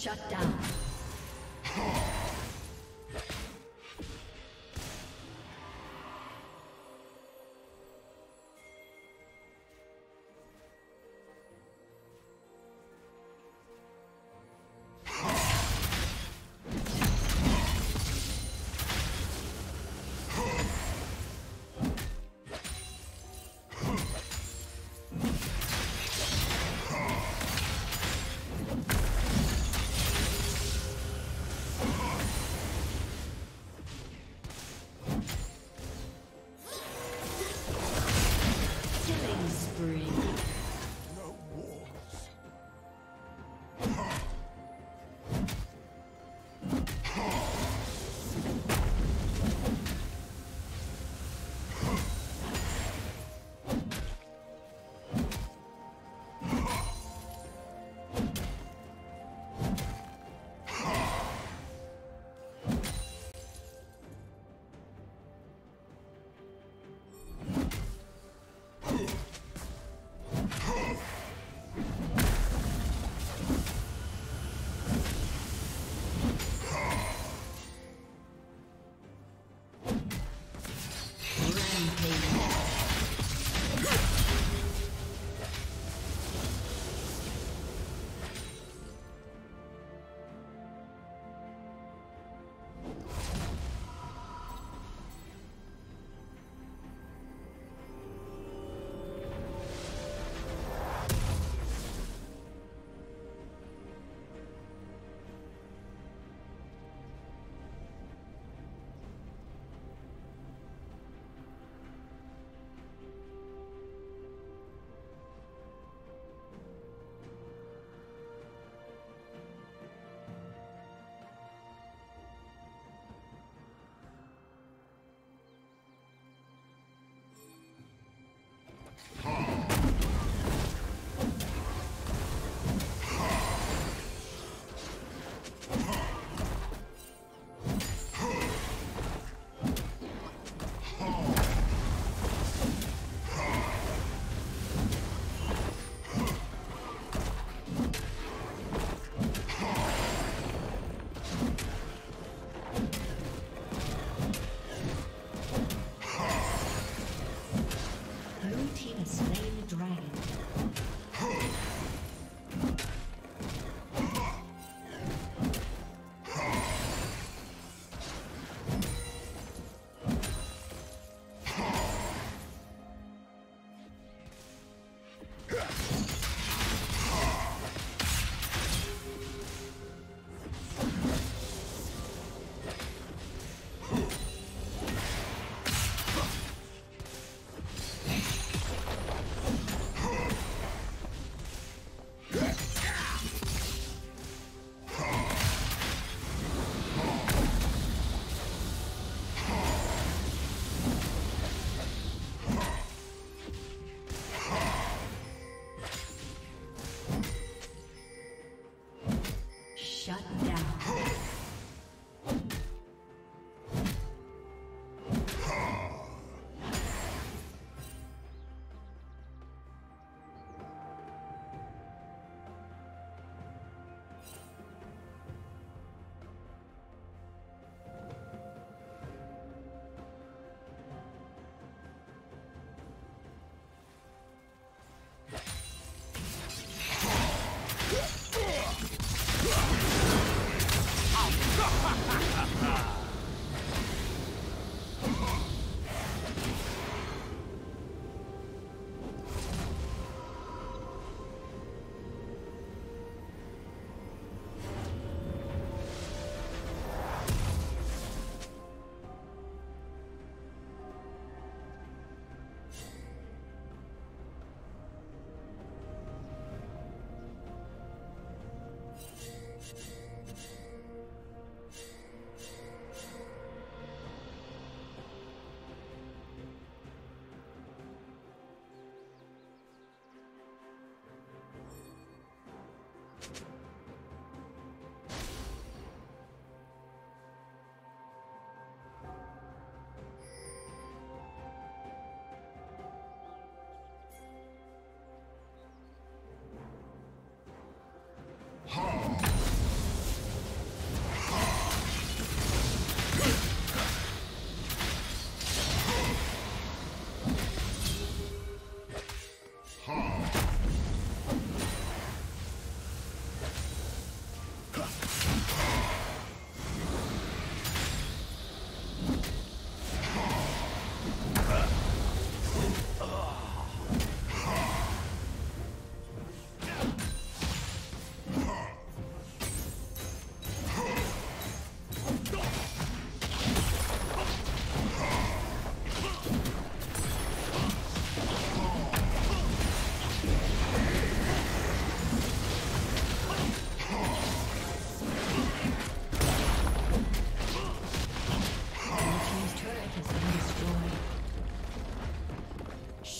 Shut down.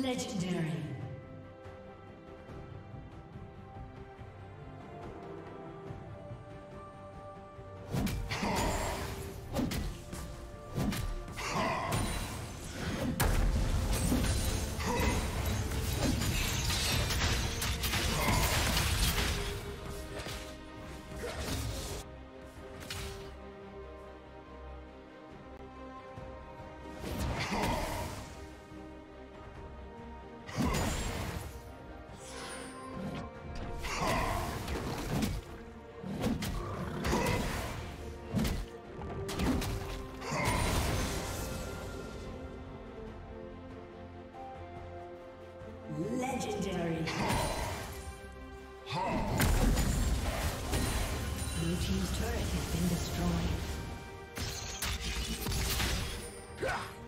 Legendary. Blue